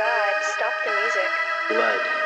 God, stop the music. Blood.